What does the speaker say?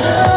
love.